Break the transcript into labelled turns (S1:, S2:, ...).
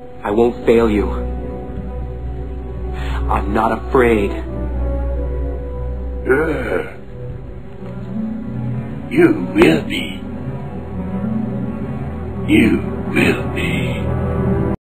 S1: I won't fail you. I'm not afraid.
S2: Uh, you will be. You will be.